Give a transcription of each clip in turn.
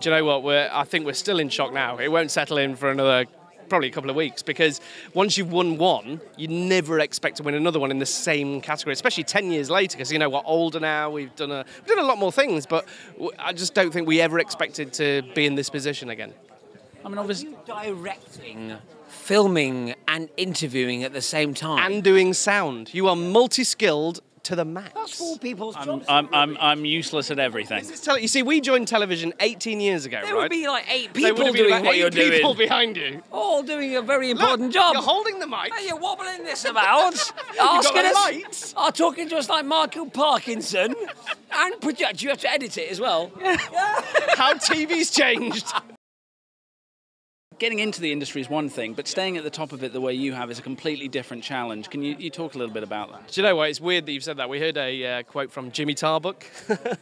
Do you know what? We're, I think we're still in shock now. It won't settle in for another probably a couple of weeks because once you've won one, you never expect to win another one in the same category, especially 10 years later because, you know, we're older now, we've done, a, we've done a lot more things, but I just don't think we ever expected to be in this position again. I mean, obviously, Directing, filming, and interviewing at the same time. And doing sound. You are multi skilled to the max. That's four people's I'm, jobs. I'm, I'm, I'm useless at everything. Tele- You see, we joined television 18 years ago, there right? would be like eight There would people have been doing about what eight you're people doing. behind you. All doing a very Look, important job. You're holding the mic. Hey, you're wobbling this about. Asking the us, lights. are talking to us like Michael Parkinson, and project. You have to edit it as well. How TV's changed. Getting into the industry is one thing, but staying at the top of it the way you have is a completely different challenge. Can you, you talk a little bit about that? Do you know what? It's weird that you've said that. We heard a uh, quote from Jimmy Tarbuck.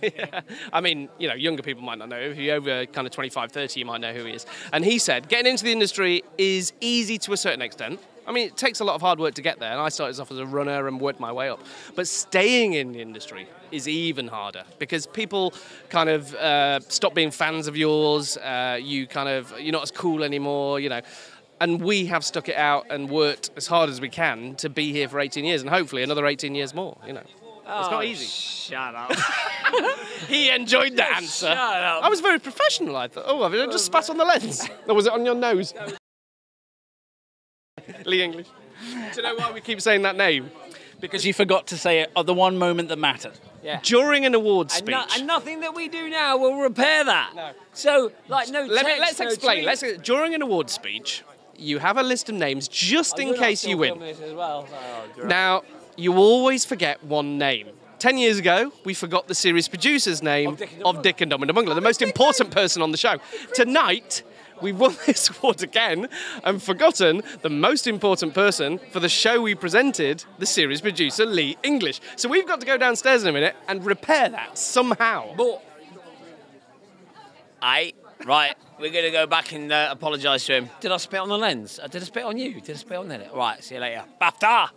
yeah. I mean, you know, younger people might not know. If you're over kind of 25, 30, you might know who he is. And he said, getting into the industry is easy to a certain extent. I mean, it takes a lot of hard work to get there, and I started off as a runner and worked my way up. But staying in the industry is even harder because people kind of uh, stop being fans of yours. Uh, you kind of you're not as cool anymore, you know. And we have stuck it out and worked as hard as we can to be here for 18 years, and hopefully another 18 years more. You know, it's not easy. Shut up. He enjoyed the answer. Shut up. I was very professional. I thought. Oh, I just spat on the lens. Or was it on your nose? Lee English. Do you know why we keep saying that name? Because you forgot to say it at the one moment that mattered. Yeah. During an awards And, speech. no- and nothing that we do now will repair that. No. So, like, no Let me, text, let's no explain. tweet. Let's during an awards speech, you have a list of names just Oh, in case you win. as well. Oh. Now, you always forget one name. Ten years ago, we forgot the series producer's name Of Dick and of Dick and Dom in da Bungalow, the most important person on the show. Tonight, we've won this award again and forgotten the most important person for the show we presented, the series producer Lee English. So we've got to go downstairs in a minute and repair that somehow. But, I right, we're going to go back and uh, apologise to him. Did I spit on the lens? Uh, did I spit on you? Did I spit on it? Right, see you later. BAFTA!